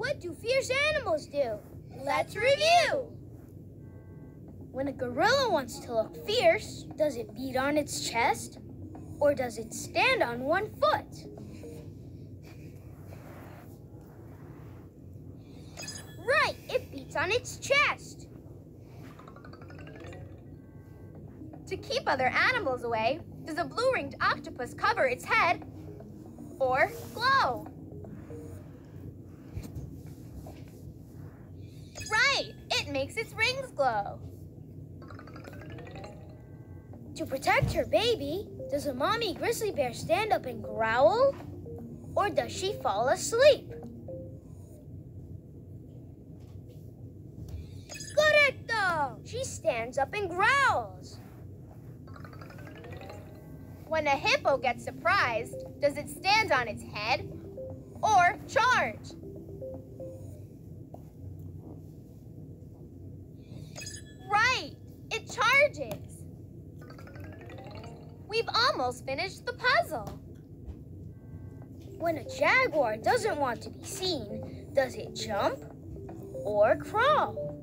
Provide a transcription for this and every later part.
What do fierce animals do? Let's review! When a gorilla wants to look fierce, does it beat on its chest? Or does it stand on one foot? Right, it beats on its chest. To keep other animals away, does a blue-ringed octopus cover its head or glow? Makes its rings glow. To protect her baby, does a mommy grizzly bear stand up and growl? Or does she fall asleep? Correcto! She stands up and growls. When a hippo gets surprised, does it stand on its head or charge? It. We've almost finished the puzzle. When a jaguar doesn't want to be seen, does it jump or crawl?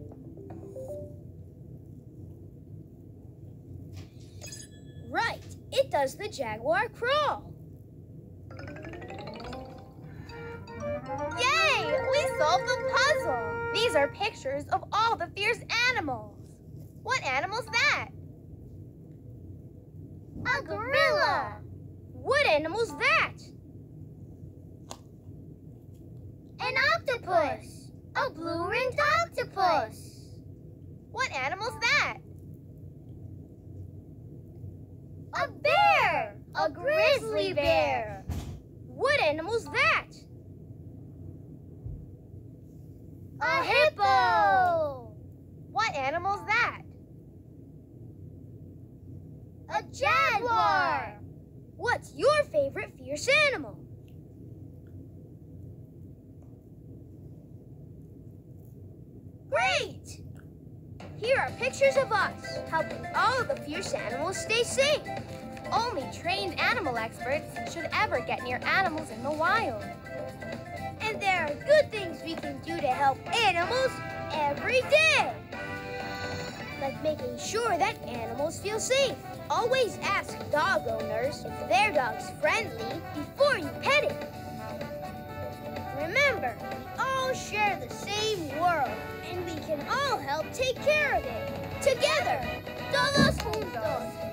Right, it does the jaguar crawl. Yay! We solved the puzzle! These are pictures of all the fierce animals. What animal's that? A gorilla! What animal's that? An octopus! A blue-ringed octopus! What animal's that? A bear! A grizzly bear! What animal's that? A hippo! What animal's that? A jaguar! What's your favorite fierce animal? Great! Here are pictures of us, helping all the fierce animals stay safe. Only trained animal experts should ever get near animals in the wild. And there are good things we can do to help animals every day. Like making sure that animals feel safe. Always ask dog owners if their dog's friendly before you pet it. Remember, we all share the same world, and we can all help take care of it. Together, todos juntos.